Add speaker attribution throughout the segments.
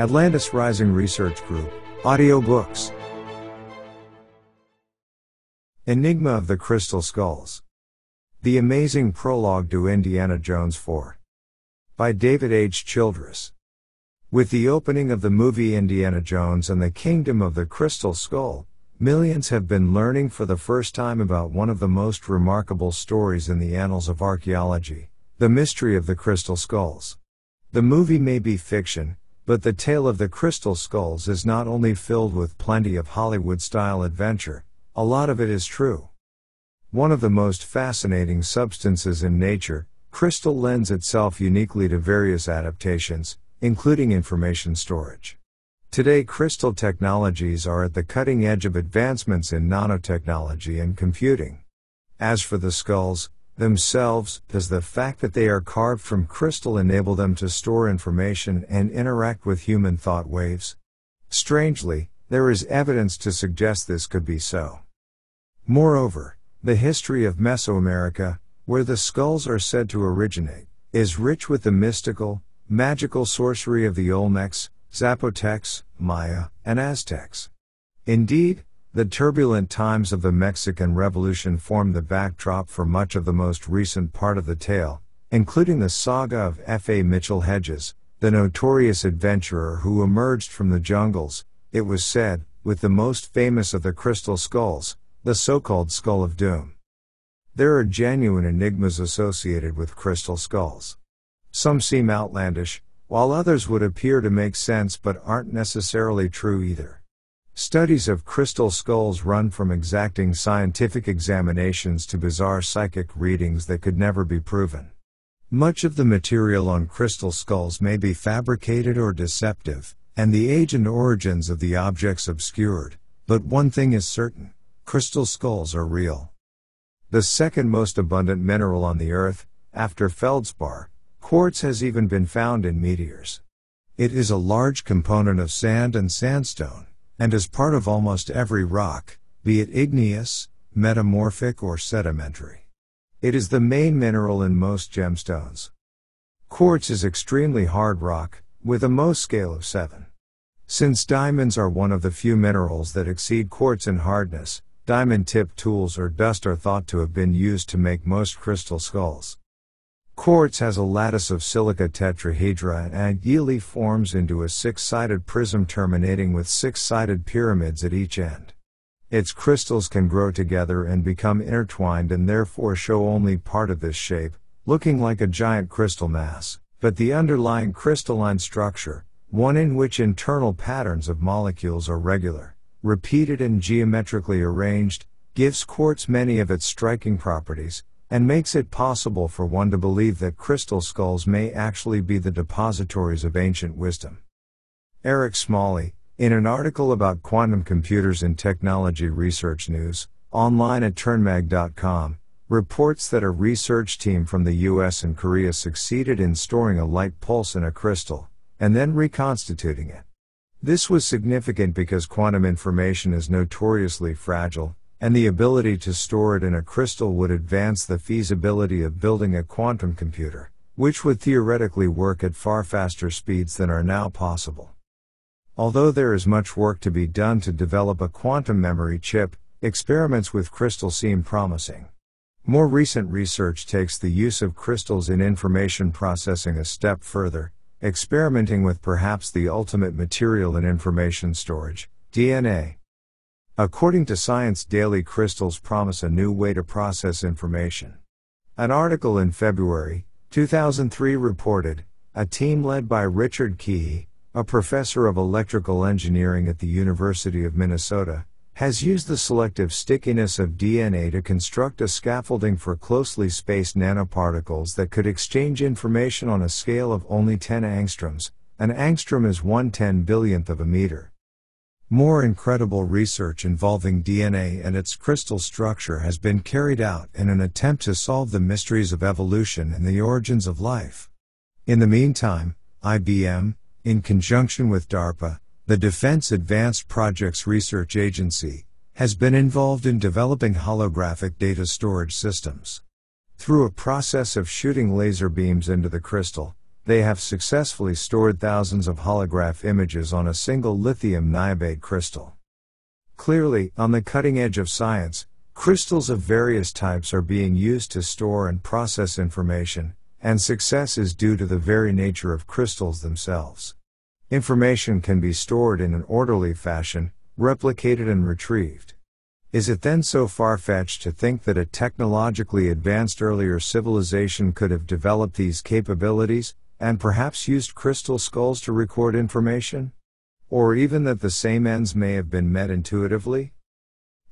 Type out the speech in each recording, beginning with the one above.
Speaker 1: Atlantis Rising Research Group, Audiobooks. Enigma of the Crystal Skulls. The Amazing Prologue to Indiana Jones 4. By David H. Childress. With the opening of the movie Indiana Jones and the Kingdom of the Crystal Skull, millions have been learning for the first time about one of the most remarkable stories in the annals of archaeology the mystery of the crystal skulls. The movie may be fiction, but the tale of the crystal skulls is not only filled with plenty of Hollywood style adventure, a lot of it is true. One of the most fascinating substances in nature, crystal lends itself uniquely to various adaptations, including information storage. Today, crystal technologies are at the cutting edge of advancements in nanotechnology and computing. As for the skulls, themselves, does the fact that they are carved from crystal enable them to store information and interact with human thought waves? Strangely, there is evidence to suggest this could be so. Moreover, the history of Mesoamerica, where the skulls are said to originate, is rich with the mystical, magical sorcery of the Olmecs, Zapotecs, Maya, and Aztecs. Indeed, the turbulent times of the Mexican Revolution formed the backdrop for much of the most recent part of the tale, including the saga of F.A. Mitchell Hedges, the notorious adventurer who emerged from the jungles, it was said, with the most famous of the crystal skulls, the so called Skull of Doom. There are genuine enigmas associated with crystal skulls. Some seem outlandish, while others would appear to make sense but aren't necessarily true either. Studies of crystal skulls run from exacting scientific examinations to bizarre psychic readings that could never be proven. Much of the material on crystal skulls may be fabricated or deceptive, and the age and origins of the objects obscured, but one thing is certain crystal skulls are real. The second most abundant mineral on the Earth, after feldspar, quartz has even been found in meteors. It is a large component of sand and sandstone and is part of almost every rock, be it igneous, metamorphic, or sedimentary. It is the main mineral in most gemstones. Quartz is extremely hard rock, with a Mohs scale of 7. Since diamonds are one of the few minerals that exceed quartz in hardness, diamond tipped tools or dust are thought to have been used to make most crystal skulls. Quartz has a lattice of silica tetrahedra and ideally forms into a six-sided prism terminating with six-sided pyramids at each end. Its crystals can grow together and become intertwined and therefore show only part of this shape, looking like a giant crystal mass, but the underlying crystalline structure, one in which internal patterns of molecules are regular, repeated and geometrically arranged, gives quartz many of its striking properties, and makes it possible for one to believe that crystal skulls may actually be the depositories of ancient wisdom. Eric Smalley, in an article about quantum computers in Technology Research News, online at turnmag.com, reports that a research team from the US and Korea succeeded in storing a light pulse in a crystal, and then reconstituting it. This was significant because quantum information is notoriously fragile, and the ability to store it in a crystal would advance the feasibility of building a quantum computer, which would theoretically work at far faster speeds than are now possible. Although there is much work to be done to develop a quantum memory chip, experiments with crystals seem promising. More recent research takes the use of crystals in information processing a step further, experimenting with perhaps the ultimate material in information storage, DNA. According to Science Daily, crystals promise a new way to process information. An article in February 2003 reported a team led by Richard Kiehl, a professor of electrical engineering at the University of Minnesota, has used the selective stickiness of DNA to construct a scaffolding for closely spaced nanoparticles that could exchange information on a scale of only 10 angstroms. An angstrom is 1 10 billionth of a meter. More incredible research involving DNA and its crystal structure has been carried out in an attempt to solve the mysteries of evolution and the origins of life. In the meantime, IBM, in conjunction with DARPA, the Defense Advanced Projects Research Agency, has been involved in developing holographic data storage systems. Through a process of shooting laser beams into the crystal, they have successfully stored thousands of holograph images on a single lithium niobate crystal. Clearly, on the cutting edge of science, crystals of various types are being used to store and process information, and success is due to the very nature of crystals themselves. Information can be stored in an orderly fashion, replicated and retrieved. Is it then so far fetched to think that a technologically advanced earlier civilization could have developed these capabilities, and perhaps used crystal skulls to record information? Or even that the same ends may have been met intuitively?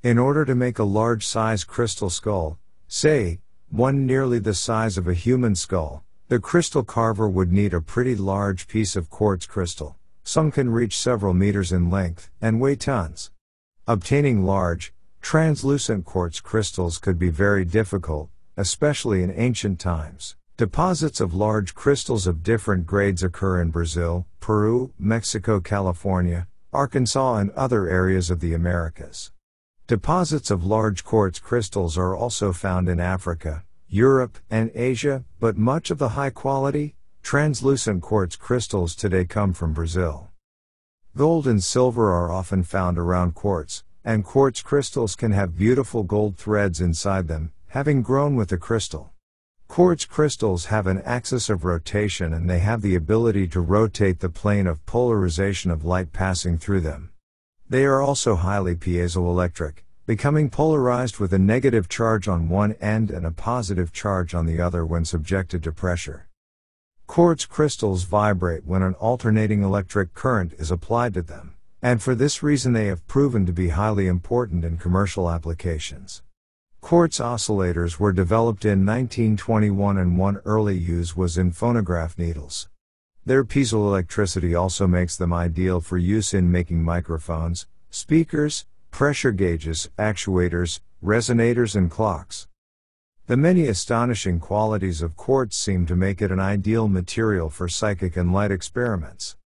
Speaker 1: In order to make a large size crystal skull, say, one nearly the size of a human skull, the crystal carver would need a pretty large piece of quartz crystal. Some can reach several meters in length and weigh tons. Obtaining large, translucent quartz crystals could be very difficult, especially in ancient times. Deposits of large crystals of different grades occur in Brazil, Peru, Mexico, California, Arkansas, and other areas of the Americas. Deposits of large quartz crystals are also found in Africa, Europe, and Asia, but much of the high quality, translucent quartz crystals today come from Brazil. Gold and silver are often found around quartz, and quartz crystals can have beautiful gold threads inside them, having grown with the crystal. Quartz crystals have an axis of rotation and they have the ability to rotate the plane of polarization of light passing through them. They are also highly piezoelectric, becoming polarized with a negative charge on one end and a positive charge on the other when subjected to pressure. Quartz crystals vibrate when an alternating electric current is applied to them, and for this reason they have proven to be highly important in commercial applications. Quartz oscillators were developed in 1921 and one early use was in phonograph needles. Their piezoelectricity also makes them ideal for use in making microphones, speakers, pressure gauges, actuators, resonators, and clocks. The many astonishing qualities of quartz seem to make it an ideal material for psychic and light experiments.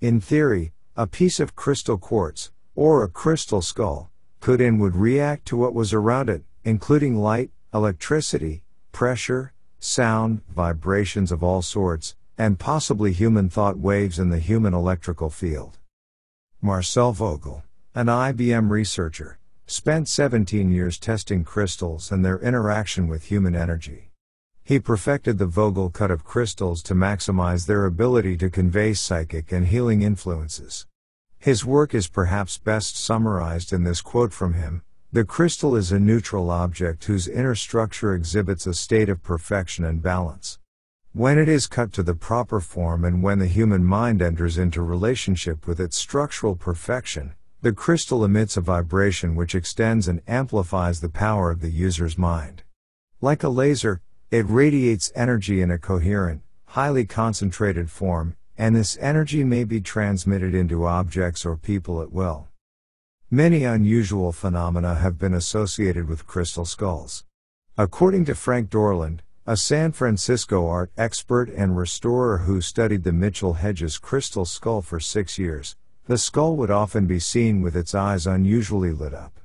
Speaker 1: In theory, a piece of crystal quartz, or a crystal skull, could and would react to what was around it, including light, electricity, pressure, sound, vibrations of all sorts, and possibly human thought waves in the human electrical field. Marcel Vogel, an IBM researcher, spent 17 years testing crystals and their interaction with human energy. He perfected the Vogel cut of crystals to maximize their ability to convey psychic and healing influences. His work is perhaps best summarized in this quote from him The crystal is a neutral object whose inner structure exhibits a state of perfection and balance. When it is cut to the proper form and when the human mind enters into relationship with its structural perfection, the crystal emits a vibration which extends and amplifies the power of the user's mind. Like a laser, it radiates energy in a coherent, highly concentrated form, and this energy may be transmitted into objects or people at will. Many unusual phenomena have been associated with crystal skulls. According to Frank Dorland, a San Francisco art expert and restorer who studied the Mitchell Hedges crystal skull for six years. The skull would often be seen with its eyes unusually lit up.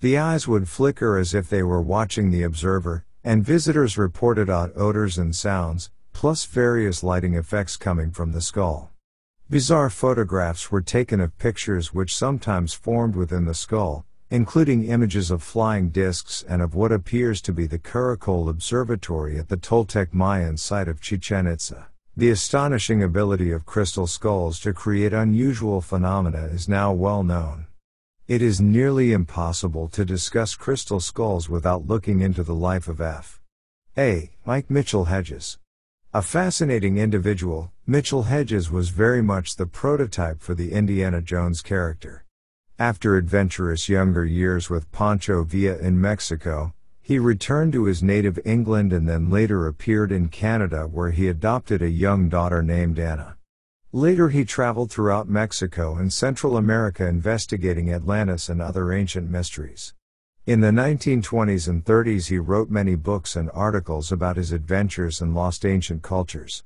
Speaker 1: The eyes would flicker as if they were watching the observer, and visitors reported odd odors and sounds, plus various lighting effects coming from the skull. Bizarre photographs were taken of pictures which sometimes formed within the skull, including images of flying discs and of what appears to be the Caracol Observatory at the Toltec Mayan site of Chichen Itza. The astonishing ability of crystal skulls to create unusual phenomena is now well known. It is nearly impossible to discuss crystal skulls without looking into the life of F. A. Mike Mitchell Hedges. A fascinating individual, Mitchell Hedges was very much the prototype for the Indiana Jones character. After adventurous younger years with Pancho Villa in Mexico, he returned to his native England and then later appeared in Canada where he adopted a young daughter named Anna. Later he traveled throughout Mexico and Central America investigating Atlantis and other ancient mysteries. In the 1920s and 30s he wrote many books and articles about his adventures and lost ancient cultures.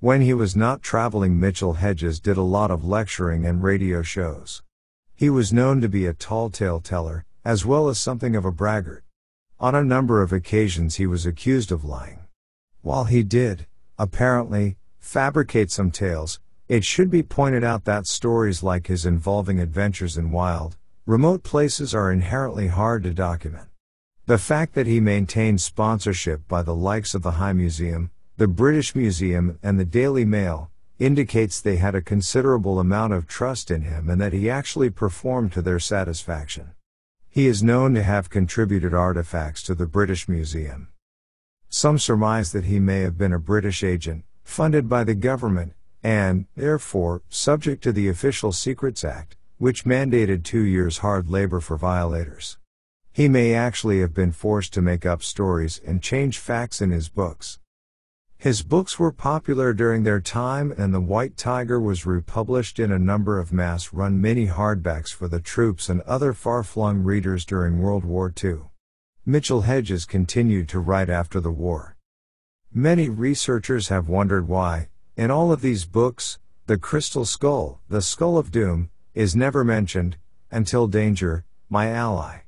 Speaker 1: When he was not traveling Mitchell Hedges did a lot of lecturing and radio shows. He was known to be a tall tale teller, as well as something of a braggart. On a number of occasions he was accused of lying. While he did, apparently, fabricate some tales, it should be pointed out that stories like his involving adventures in wild, remote places are inherently hard to document. The fact that he maintained sponsorship by the likes of the Heye Museum, the British Museum, and the Daily Mail indicates they had a considerable amount of trust in him and that he actually performed to their satisfaction. He is known to have contributed artifacts to the British Museum. Some surmise that he may have been a British agent, funded by the government, and, therefore, subject to the Official Secrets Act, which mandated two years hard labor for violators. He may actually have been forced to make up stories and change facts in his books. His books were popular during their time and The White Tiger was republished in a number of mass-run mini hardbacks for the troops and other far-flung readers during World War II. Mitchell Hedges continued to write after the war. Many researchers have wondered why, in all of these books, the crystal skull, the skull of doom, is never mentioned, until Danger, my ally.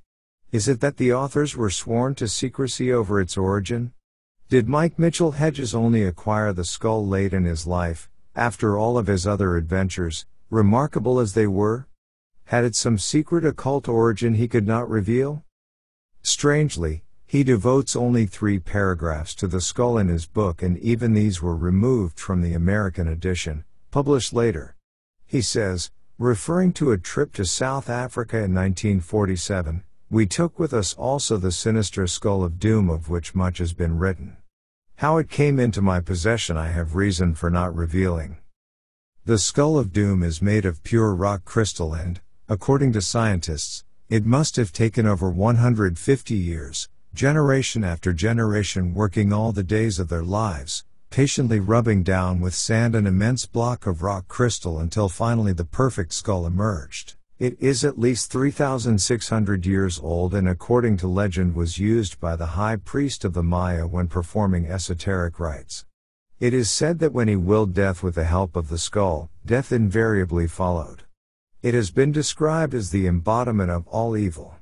Speaker 1: Is it that the authors were sworn to secrecy over its origin? Did Mike Mitchell Hedges only acquire the skull late in his life, after all of his other adventures, remarkable as they were? Had it some secret occult origin he could not reveal? Strangely, he devotes only three paragraphs to the skull in his book, and even these were removed from the American edition, published later. He says, referring to a trip to South Africa in 1947, we took with us also the sinister skull of doom of which much has been written. How it came into my possession I have reason for not revealing. The skull of doom is made of pure rock crystal and, according to scientists, it must have taken over 150 years, generation after generation working all the days of their lives, patiently rubbing down with sand an immense block of rock crystal until finally the perfect skull emerged. It is at least 3,600 years old and according to legend was used by the high priest of the Maya when performing esoteric rites. It is said that when he willed death with the help of the skull, death invariably followed. It has been described as the embodiment of all evil.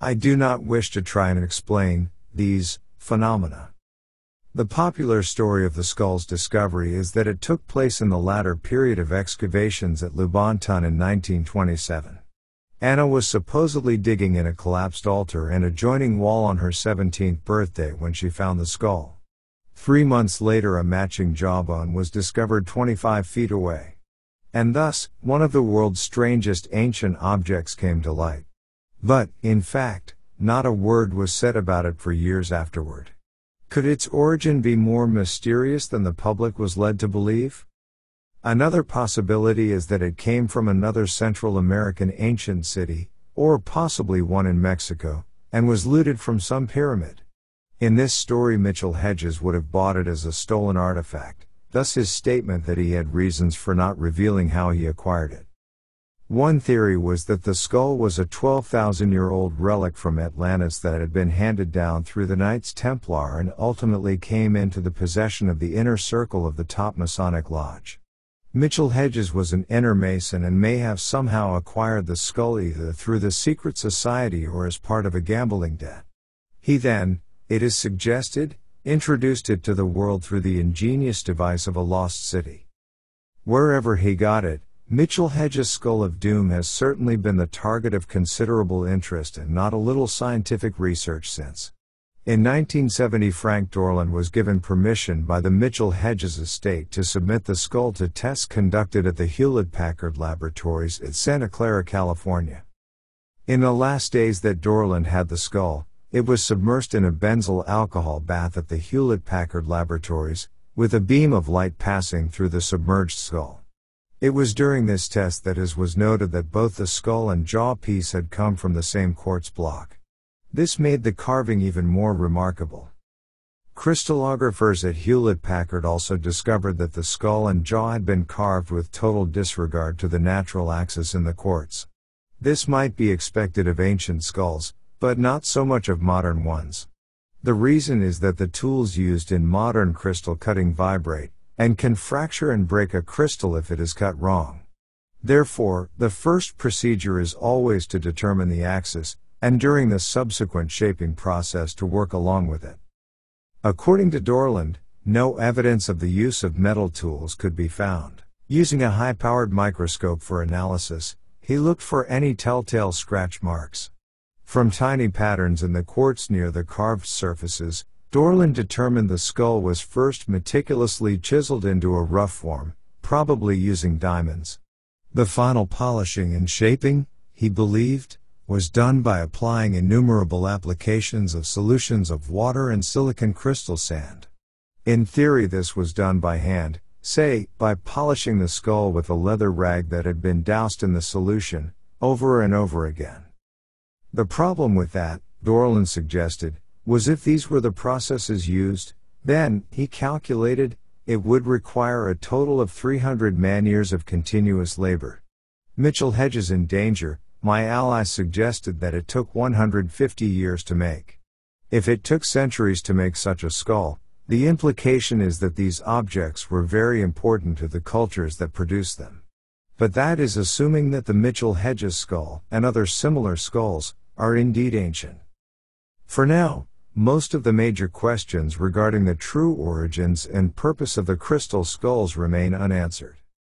Speaker 1: I do not wish to try and explain these phenomena. The popular story of the skull's discovery is that it took place in the latter period of excavations at Lubaantun in 1927. Anna was supposedly digging in a collapsed altar and adjoining wall on her 17th birthday when she found the skull. Three months later, a matching jawbone was discovered 25 feet away. And thus, one of the world's strangest ancient objects came to light. But, in fact, not a word was said about it for years afterward. Could its origin be more mysterious than the public was led to believe? Another possibility is that it came from another Central American ancient city, or possibly one in Mexico, and was looted from some pyramid. In this story, Mitchell Hedges would have bought it as a stolen artifact, thus his statement that he had reasons for not revealing how he acquired it. One theory was that the skull was a 12,000 year old relic from Atlantis that had been handed down through the Knights Templar and ultimately came into the possession of the inner circle of the top Masonic Lodge. Mitchell Hedges was an inner Mason and may have somehow acquired the skull either through the secret society or as part of a gambling debt. He then, it is suggested, introduced it to the world through the ingenious device of a lost city. Wherever he got it, Mitchell Hedges' Skull of Doom has certainly been the target of considerable interest and not a little scientific research since. In 1970, Frank Dorland was given permission by the Mitchell Hedges estate to submit the skull to tests conducted at the Hewlett Packard Laboratories at Santa Clara, California. In the last days that Dorland had the skull, it was submersed in a benzyl alcohol bath at the Hewlett Packard Laboratories, with a beam of light passing through the submerged skull. It was during this test that it was noted that both the skull and jaw piece had come from the same quartz block. This made the carving even more remarkable. Crystallographers at Hewlett Packard also discovered that the skull and jaw had been carved with total disregard to the natural axis in the quartz. This might be expected of ancient skulls, but not so much of modern ones. The reason is that the tools used in modern crystal cutting vibrate, and can fracture and break a crystal if it is cut wrong. Therefore, the first procedure is always to determine the axis, and during the subsequent shaping process to work along with it. According to Dorland, no evidence of the use of metal tools could be found. Using a high powered microscope for analysis, he looked for any telltale scratch marks. From tiny patterns in the quartz near the carved surfaces, Dorland determined the skull was first meticulously chiseled into a rough form, probably using diamonds. The final polishing and shaping, he believed, was done by applying innumerable applications of solutions of water and silicon crystal sand. In theory, this was done by hand, say, by polishing the skull with a leather rag that had been doused in the solution, over and over again. The problem with that, Dorland suggested, was if these were the processes used, then, he calculated, it would require a total of 300 man years of continuous labor. Mitchell Hedges in danger, my ally suggested that it took 150 years to make. If it took centuries to make such a skull, the implication is that these objects were very important to the cultures that produced them. But that is assuming that the Mitchell Hedges skull, and other similar skulls, are indeed ancient. For now, most of the major questions regarding the true origins and purpose of the crystal skulls remain unanswered.